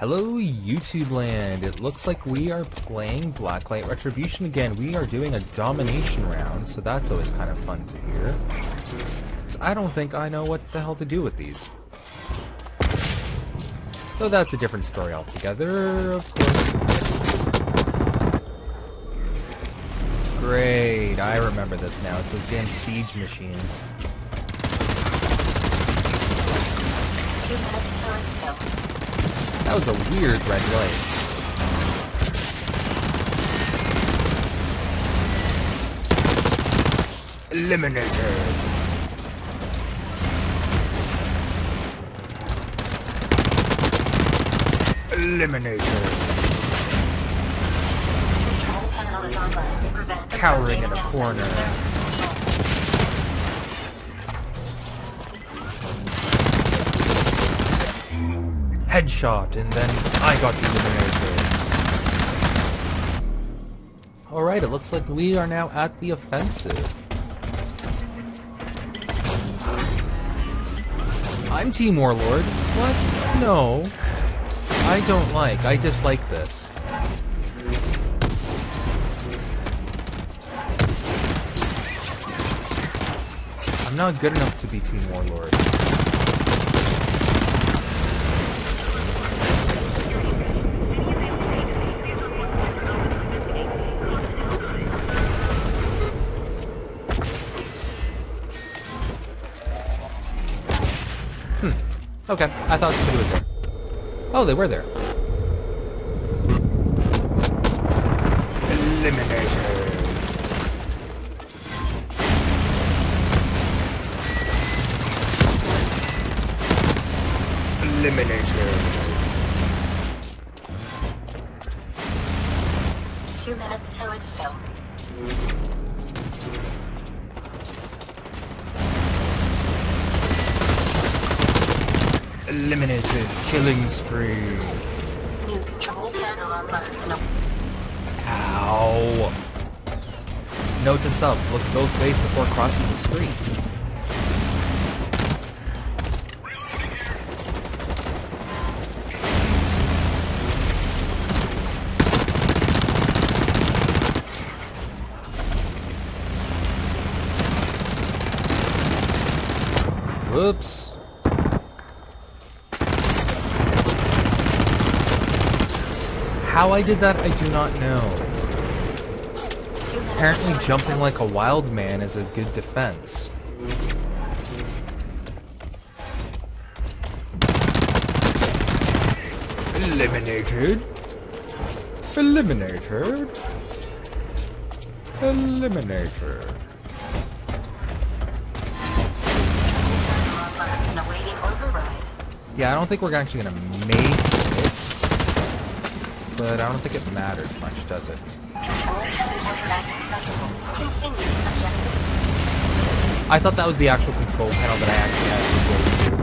Hello, YouTube land. It looks like we are playing Blacklight Retribution again. We are doing a domination round, so that's always kind of fun to hear. So I don't think I know what the hell to do with these. Though that's a different story altogether, of course. Great, I remember this now. It's those damn siege machines. Two minutes till it's filled. That was a weird red light. Eliminated. Eliminated. Control panel is online to prevent the Cowering in a remaining corner. Headshot, and then I got you eliminated. Alright, it looks like we are now at the offensive. I'm Team Warlord. What? No. I don't like. I dislike this. I'm not good enough to be Team Warlord. Okay, I thought somebody was there. Oh, they were there. Eliminated. Eliminated. Two minutes till it's filled. Eliminated. Killing spree. No. Ow. Note to self, look both ways before crossing the street. Whoops. How I did that, I do not know. Apparently jumping like a wild man is a good defense. Eliminated. Eliminated. Eliminated. Online and awaiting override. Yeah, I don't think we're actually gonna make. But I don't think it matters much, does it? I thought that was the actual control panel that I actually had to go to.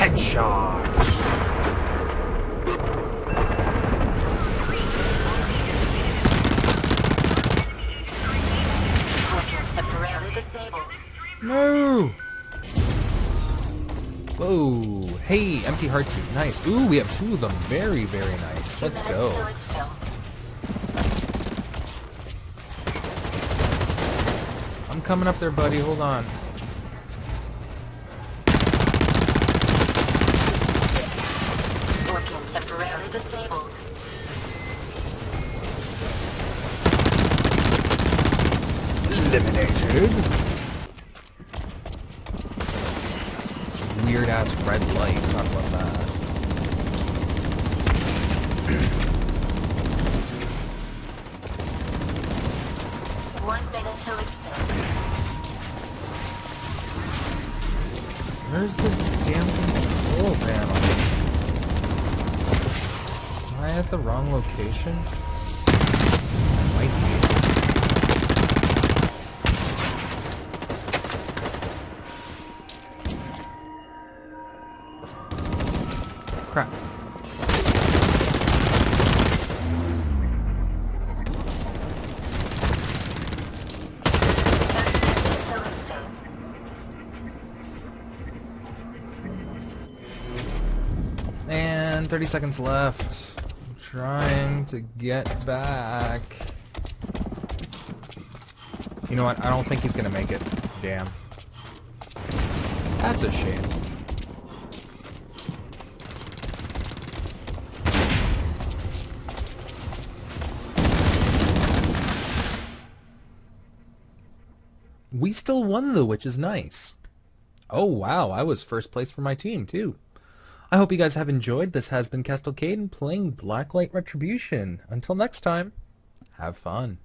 Headshot. No. Whoa. Hey, empty hardsuit. Nice. Ooh, we have two of them. Very, very nice. Let's go. till it's filled. I'm coming up there, buddy. Hold on. Temporarily disabled. Eliminated. This weird ass red light. Talk about that. One minute till it's. Where's the damn control panel? Am I at the wrong location? I might be. crap. And 30 seconds left. I'm trying to get back. You know what? I don't think he's gonna make it. Damn. That's a shame. We still won though, which is nice. Oh wow, I was first place for my team too. I hope you guys have enjoyed. This has been KestalKayden playing Blacklight Retribution. Until next time, have fun.